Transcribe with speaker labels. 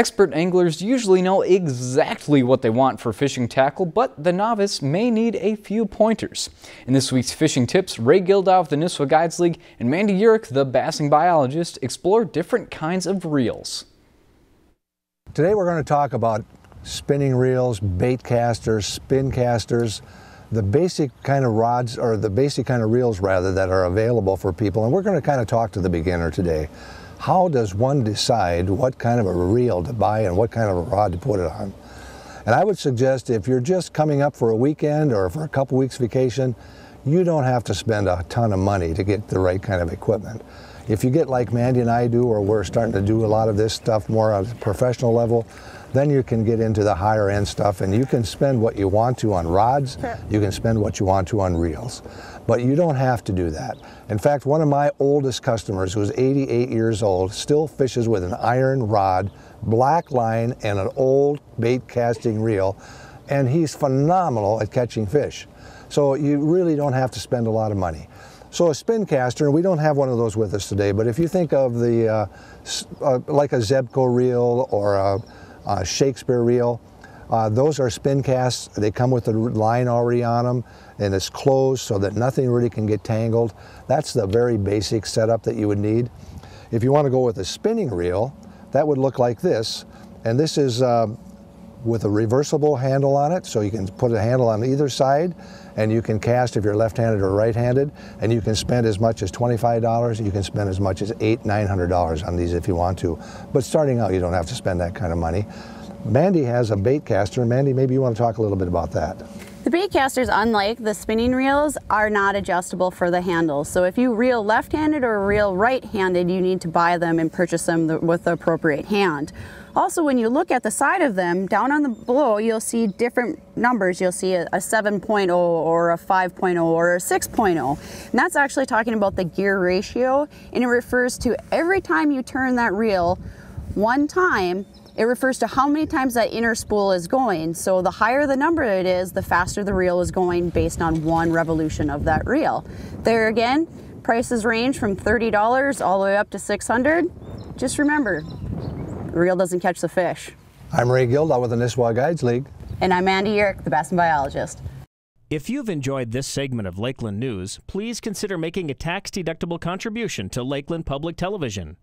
Speaker 1: Expert anglers usually know exactly what they want for fishing tackle, but the novice may need a few pointers. In this week's Fishing Tips, Ray Gildow of the Nisswa Guides League and Mandy Urich, the bassing biologist, explore different kinds of reels.
Speaker 2: Today we're going to talk about spinning reels, bait casters, spin casters, the basic kind of rods, or the basic kind of reels rather, that are available for people. And we're going to kind of talk to the beginner today how does one decide what kind of a reel to buy and what kind of a rod to put it on? And I would suggest if you're just coming up for a weekend or for a couple weeks vacation, you don't have to spend a ton of money to get the right kind of equipment. If you get like Mandy and I do, or we're starting to do a lot of this stuff more on a professional level, then you can get into the higher end stuff and you can spend what you want to on rods, you can spend what you want to on reels. But you don't have to do that. In fact, one of my oldest customers, who's 88 years old, still fishes with an iron rod, black line, and an old bait casting reel, and he's phenomenal at catching fish. So you really don't have to spend a lot of money. So a spin caster, we don't have one of those with us today, but if you think of the, uh, uh, like a Zebco reel or a, a Shakespeare reel, uh, those are spin casts. They come with a line already on them and it's closed so that nothing really can get tangled. That's the very basic setup that you would need. If you want to go with a spinning reel, that would look like this. And this is uh, with a reversible handle on it, so you can put a handle on either side and you can cast if you're left-handed or right-handed and you can spend as much as $25 you can spend as much as eight nine hundred dollars on these if you want to but starting out you don't have to spend that kind of money Mandy has a bait caster. Mandy, maybe you want to talk a little bit about that.
Speaker 3: The bait casters, unlike the spinning reels, are not adjustable for the handles. So if you reel left-handed or reel right-handed, you need to buy them and purchase them with the appropriate hand. Also, when you look at the side of them, down on the below, you'll see different numbers. You'll see a, a 7.0 or a 5.0 or a 6.0. And that's actually talking about the gear ratio, and it refers to every time you turn that reel one time, it refers to how many times that inner spool is going. So the higher the number it is, the faster the reel is going based on one revolution of that reel. There again, prices range from $30 all the way up to 600. Just remember, the reel doesn't catch the fish.
Speaker 2: I'm Ray Gildow with the Nisswa Guides League.
Speaker 3: And I'm Mandy Urich, the Bass Biologist.
Speaker 4: If you've enjoyed this segment of Lakeland News, please consider making a tax-deductible contribution to Lakeland Public Television.